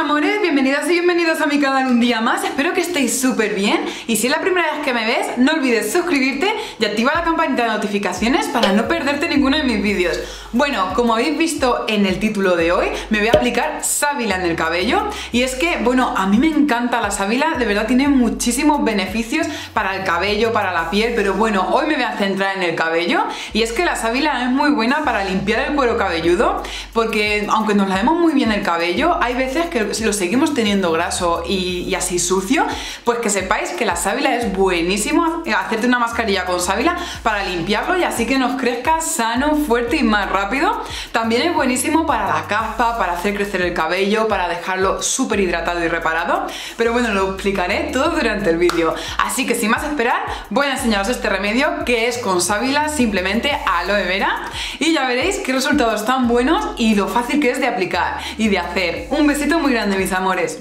amores, bienvenidas y bienvenidos a mi canal un día más, espero que estéis súper bien y si es la primera vez que me ves, no olvides suscribirte y activa la campanita de notificaciones para no perderte ninguno de mis vídeos. Bueno, como habéis visto en el título de hoy, me voy a aplicar sábila en el cabello y es que, bueno, a mí me encanta la sábila, de verdad tiene muchísimos beneficios para el cabello, para la piel, pero bueno, hoy me voy a centrar en el cabello y es que la sábila es muy buena para limpiar el cuero cabelludo porque aunque nos lavemos muy bien el cabello, hay veces que lo seguimos teniendo graso y, así sucio, pues que sepáis que la sábila es buenísimo hacerte una mascarilla con sábila para limpiarlo y así que nos crezca sano, fuerte y más rápido. También es buenísimo para la caspa, para hacer crecer el cabello, para dejarlo súper hidratado y reparado. Pero bueno, lo explicaré todo durante el vídeo. Así que sin más esperar, voy a enseñaros este remedio que es con sábila, simplemente aloe vera. Y ya veréis qué resultados tan buenos y lo fácil que es de aplicar y de hacer. Un besito muy grande, mis amores.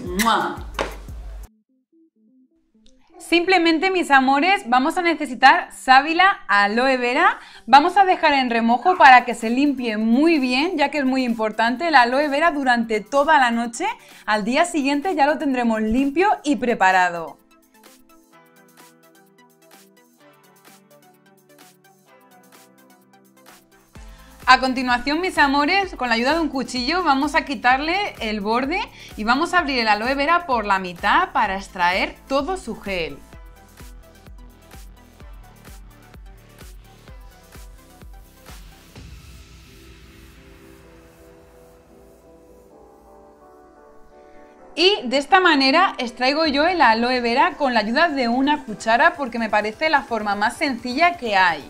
Simplemente, mis amores, vamos a necesitar sábila, aloe vera. Vamos a dejar en remojo para que se limpie muy bien, ya que es muy importante. La aloe vera durante toda la noche. Al día siguiente ya lo tendremos limpio y preparado. A continuación, mis amores, con la ayuda de un cuchillo vamos a quitarle el borde y vamos a abrir el aloe vera por la mitad para extraer todo su gel. Y de esta manera extraigo yo el aloe vera con la ayuda de una cuchara porque me parece la forma más sencilla que hay.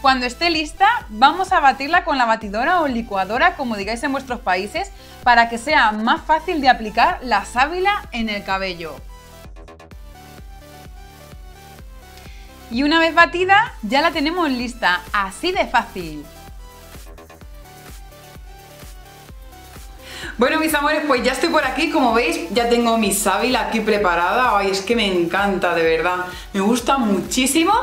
Cuando esté lista, vamos a batirla con la batidora o licuadora, como digáis en vuestros países, para que sea más fácil de aplicar la sábila en el cabello. Y una vez batida, ya la tenemos lista, así de fácil. Bueno, mis amores, pues ya estoy por aquí, como veis, ya tengo mi sábila aquí preparada. Ay, es que me encanta, de verdad. Me gusta muchísimo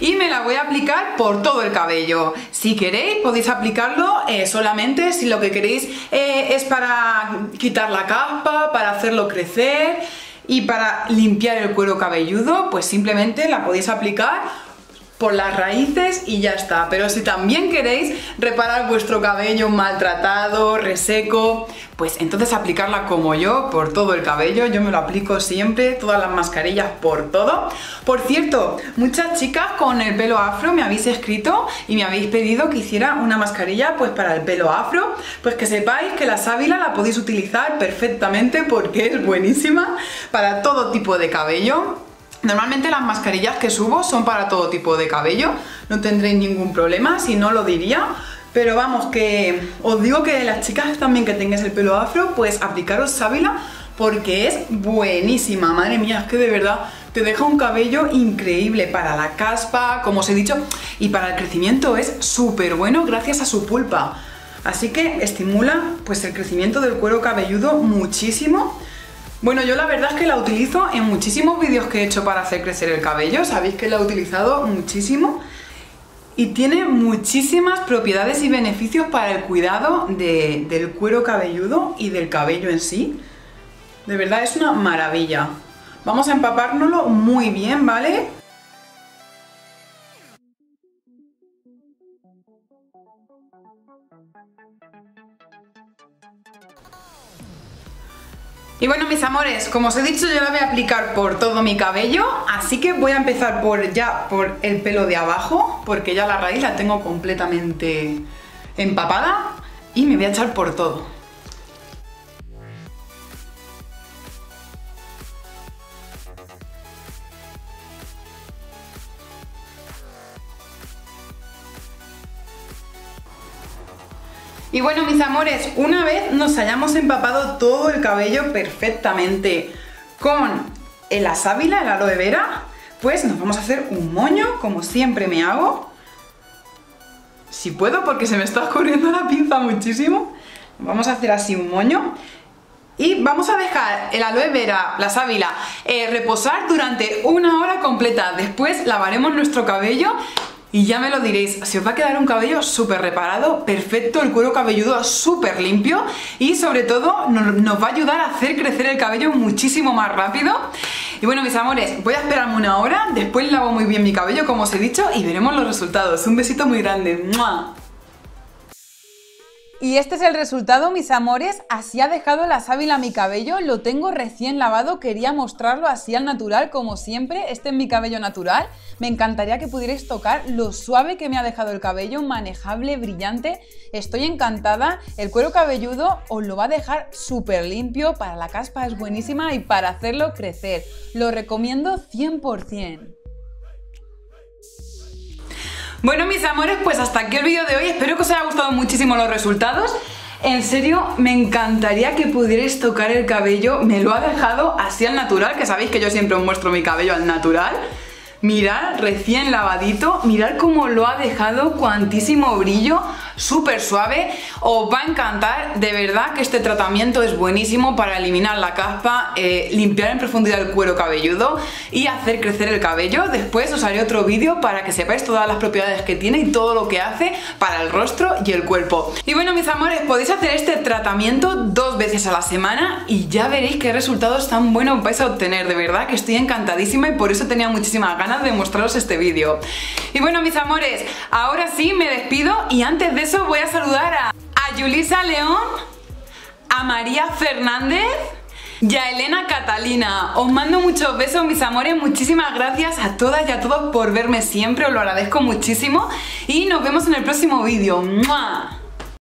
y me la voy a aplicar por todo el cabello. Si queréis, podéis aplicarlo eh, solamente si lo que queréis eh, es para quitar la capa, para hacerlo crecer y para limpiar el cuero cabelludo, pues simplemente la podéis aplicar por las raíces y ya está. Pero si también queréis reparar vuestro cabello maltratado, reseco, pues entonces aplicarla como yo, por todo el cabello. Yo me lo aplico siempre, todas las mascarillas por todo. Por cierto, muchas chicas con el pelo afro me habéis escrito y me habéis pedido que hiciera una mascarilla pues para el pelo afro. Pues que sepáis que la sábila la podéis utilizar perfectamente porque es buenísima para todo tipo de cabello Normalmente las mascarillas que subo son para todo tipo de cabello, no tendréis ningún problema, si no lo diría. Pero vamos, que os digo que las chicas también que tengáis el pelo afro, pues aplicaros sábila porque es buenísima. Madre mía, es que de verdad te deja un cabello increíble para la caspa, como os he dicho, y para el crecimiento es súper bueno gracias a su pulpa. Así que estimula pues el crecimiento del cuero cabelludo muchísimo bueno, yo la verdad es que la utilizo en muchísimos vídeos que he hecho para hacer crecer el cabello, sabéis que la he utilizado muchísimo y tiene muchísimas propiedades y beneficios para el cuidado del cuero cabelludo y del cabello en sí. De verdad es una maravilla. Vamos a empapárnoslo muy bien, ¿vale? Y bueno, mis amores, como os he dicho, yo la voy a aplicar por todo mi cabello, así que voy a empezar por ya por el pelo de abajo, porque ya la raíz la tengo completamente empapada y me voy a echar por todo. Y bueno, mis amores, una vez nos hayamos empapado todo el cabello perfectamente con la sábila, el aloe vera, pues nos vamos a hacer un moño, como siempre me hago. Si puedo, porque se me está escurriendo la pinza muchísimo. Vamos a hacer así un moño. Y vamos a dejar el aloe vera, la sábila, eh, reposar durante una hora completa. Después lavaremos nuestro cabello Y ya me lo diréis, se os va a quedar un cabello súper reparado, perfecto, el cuero cabelludo súper limpio y sobre todo nos, va a ayudar a hacer crecer el cabello muchísimo más rápido. Y bueno, mis amores, voy a esperarme una hora, después lavo muy bien mi cabello, como os he dicho, y veremos los resultados. Un besito muy grande. ¡Mua! Y este es el resultado, mis amores. Así ha dejado la sábila mi cabello. Lo tengo recién lavado. Quería mostrarlo así al natural, como siempre. Este es mi cabello natural. Me encantaría que pudierais tocar lo suave que me ha dejado el cabello, manejable, brillante. Estoy encantada. El cuero cabelludo os lo va a dejar súper limpio. Para la caspa es buenísima y para hacerlo crecer. Lo recomiendo 100%. Bueno, mis amores, pues hasta aquí el vídeo de hoy. Espero que os haya gustado muchísimo los resultados. En serio, me encantaría que pudierais tocar el cabello. Me lo ha dejado así al natural, que sabéis que yo siempre os muestro mi cabello al natural. Mirad, recién lavadito, mirad cómo lo ha dejado, cuantísimo brillo, súper suave. Os va a encantar, de verdad que este tratamiento es buenísimo para eliminar la caspa, eh, limpiar en profundidad el cuero cabelludo y hacer crecer el cabello. Después os haré otro vídeo para que sepáis todas las propiedades que tiene y todo lo que hace para el rostro y el cuerpo. Y bueno, mis amores, podéis hacer este tratamiento dos veces a la semana y ya veréis qué resultados tan buenos vais a obtener. De verdad que estoy encantadísima y por eso tenía muchísimas ganas de mostraros este vídeo. Y bueno, mis amores, ahora sí me despido y antes de eso voy a saludar a, a León, a María Fernández y a Elena Catalina. Os mando muchos besos, mis amores. Muchísimas gracias a todas y a todos por verme siempre. Os lo agradezco muchísimo. Y nos vemos en el próximo vídeo.